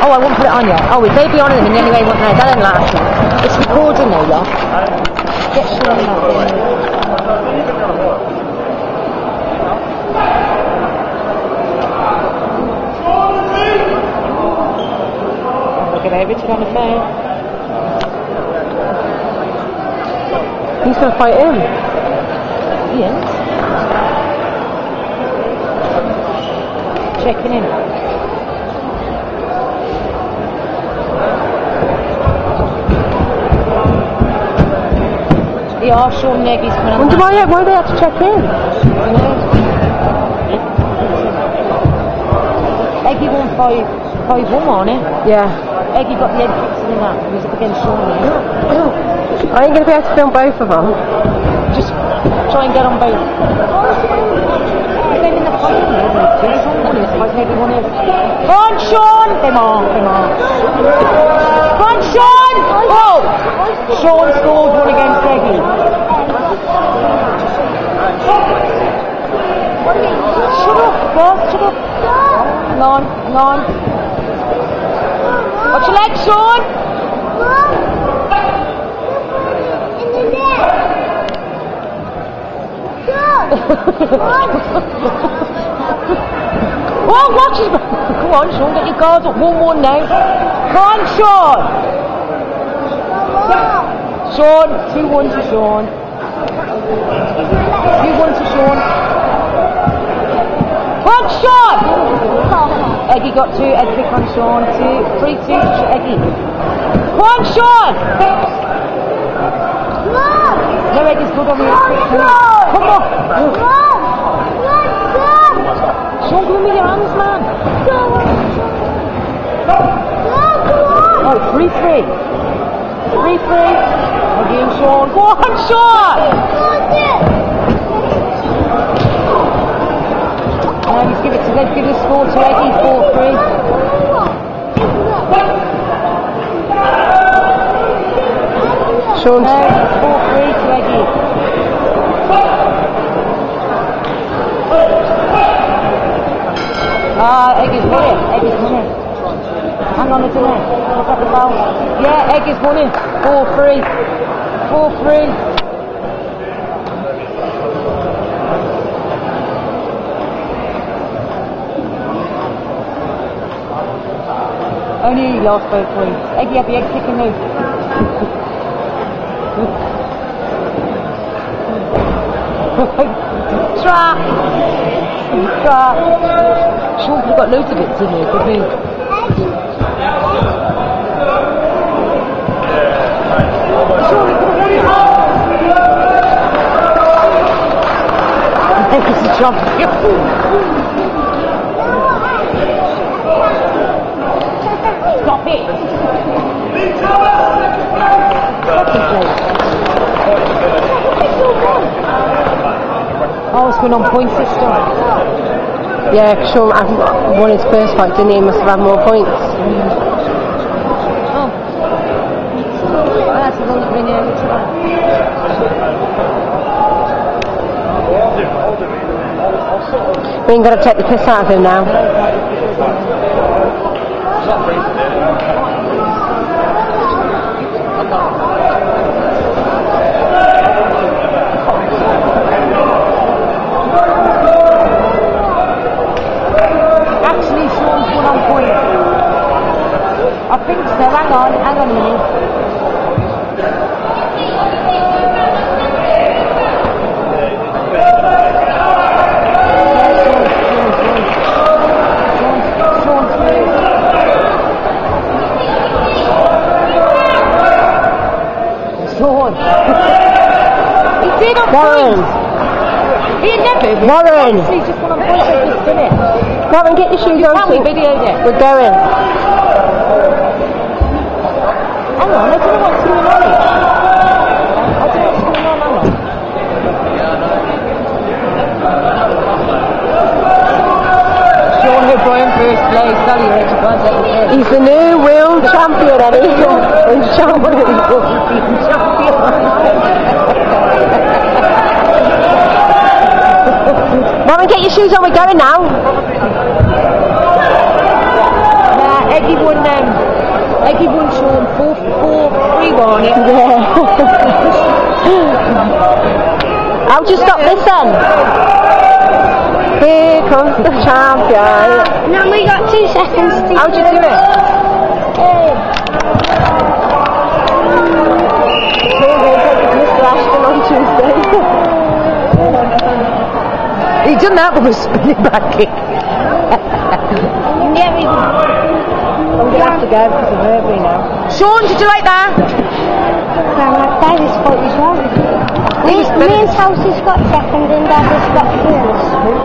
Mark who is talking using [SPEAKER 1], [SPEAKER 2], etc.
[SPEAKER 1] Oh, I won't put it on yet. Oh, it may be on in a minute anyway, it? That ain't lasting. It's recording though, yeah? Get Sean that. Look at Richard on the phone.
[SPEAKER 2] He's going to fight him.
[SPEAKER 1] Ian. Checking in. The Arsenal Neggy's coming on.
[SPEAKER 2] Wonder why, why they have to check in?
[SPEAKER 1] Eggy won five, five one on it.
[SPEAKER 2] Yeah.
[SPEAKER 1] Eggy got the head kicks in that. He was up against Sean.
[SPEAKER 2] I ain't going to be able to film both of them.
[SPEAKER 1] Just try and get on both. Then in the fight, you know, there's one is like maybe one is. Come on, Sean! Come on, come on. Come on, Sean! Oh! Sean scored one against Eggy. Shut up, boss, shut up. Hang on, hang on. Watch your legs, Sean! Oh, watch his Come on, Sean, get your guards up. 1 1 now. Come on, Sean! Sean, 2 1 to Sean. 2 1 to Sean. Come on, Sean! Eggy got 2, Egg kick on Sean. 2, 3 2 to Eggy. Oh, come on, Sean! No, Eggy's good on the Come on! Sean, give me your hands, man. Oh, 3 3. 3 3. Again, Sean. Go on, 4 3 to Eggy. Ah, Egg is winning. Egg is winning. Hang on a minute. Look at the ball. Yeah, Egg is winning. 4 3. 4 3. Only he lost both points. Eggy the egg kicking now. Trap! Sean could have got loads of bits in here, could he? I think it's a champion. Stop it! Fucking place. Been on point system.
[SPEAKER 2] Yeah, Sean had won his first fight, didn't he? He must have had more points.
[SPEAKER 1] Oh. That's a little bit near
[SPEAKER 2] We ain't got to take the piss out of him now.
[SPEAKER 1] Actually, Sean's one on point. I think so. Hang on, hang on a minute. Sean. he did on
[SPEAKER 2] Warren,
[SPEAKER 1] point. He never.
[SPEAKER 2] Warren.
[SPEAKER 1] He just won on point. Just did it.
[SPEAKER 2] Warren, get your shoes
[SPEAKER 1] You
[SPEAKER 2] on.
[SPEAKER 1] tell me,
[SPEAKER 2] so-
[SPEAKER 1] videoed it.
[SPEAKER 2] We're going.
[SPEAKER 1] Hang on, I don't know what's going on. I don't know what's going on. Hang on. Sean O'Brien first place. Tell you, Richard, can't take it.
[SPEAKER 2] He's the new world champion, Eddie. And champion. Warren, get your shoes on. We're going now.
[SPEAKER 1] Nah, Eggy won them. Eggy won Sean 4 4 3 1.
[SPEAKER 2] Yeah. How'd you stop this then? Here comes the champion.
[SPEAKER 3] Now we got two seconds to
[SPEAKER 2] How'd you do it? Mr. Ashton on Tuesday.
[SPEAKER 1] He done that with a spinning back kick.
[SPEAKER 3] Yeah, we
[SPEAKER 2] I'm gonna have to go because I'm hungry now.
[SPEAKER 1] Sean, did you like that?
[SPEAKER 3] Daddy's fault as well. Me, me and Chelsea's got second and Daddy's got first.